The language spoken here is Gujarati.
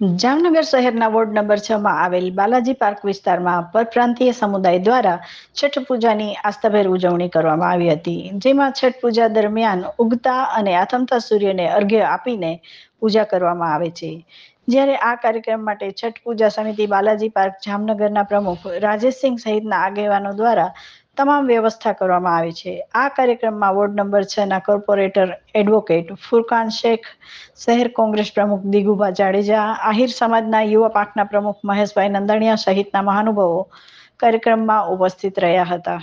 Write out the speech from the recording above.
જામનગર શહેરના વોર્ડ નંબર છ માં આવેલ બાલાજી પાર્ક વિસ્તારમાં પરપ્રાંતીય સમુદાય દ્વારા છઠ પૂજાની આસ્થાભેર ઉજવણી કરવામાં આવી હતી. જેમાં છઠ પૂજા દરમિયાન ઉગતા અને આથમતા સૂર્યને અર્ઘ્ય આપીને પૂજા કરવામાં આવે છે. જ્યારે આ કાર્યક્રમ માટે છઠ પૂજા સમિતિ બાલાજી પાર્ક જામનગરના પ્રમુખ રાજેશસિંહ સહિતના આગેવાનો દ્વારા તમામ વ્યવસ્થા કરવામાં આવી છે. આ કાર્યક્રમમાં વોર્ડ નંબર છ ના કોર્પોરેટર એડવોકેટ ફુરકાન શેખ, શહેર કોંગ્રેસ પ્રમુખ દિગુભા જાડેજા, આહિર સમાજના યુવા પાકના પ્રમુખ મહેશભાઈ નંદણિયા સહિતના મહાનુભાવો કાર્યક્રમમાં ઉપસ્થિત રહ્યા હતા.